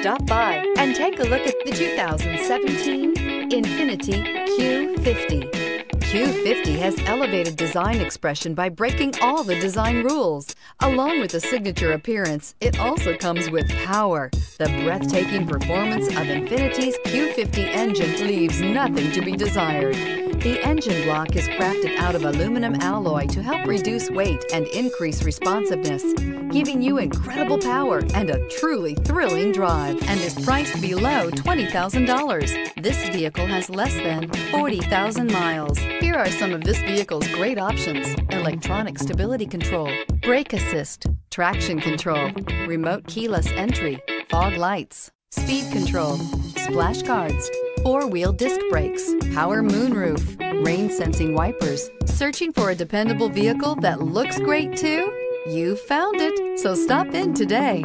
Stop by and take a look at the 2017 Infiniti Q50. Q50 has elevated design expression by breaking all the design rules. Along with the signature appearance, it also comes with power. The breathtaking performance of Infiniti's Q50 engine leaves nothing to be desired. The engine block is crafted out of aluminum alloy to help reduce weight and increase responsiveness, giving you incredible power and a truly thrilling drive and is priced below $20,000. This vehicle has less than 40,000 miles. Here are some of this vehicle's great options. Electronic stability control, brake assist, traction control, remote keyless entry, fog lights, speed control, splash guards, four-wheel disc brakes, power moonroof, rain sensing wipers. Searching for a dependable vehicle that looks great too? You found it, so stop in today.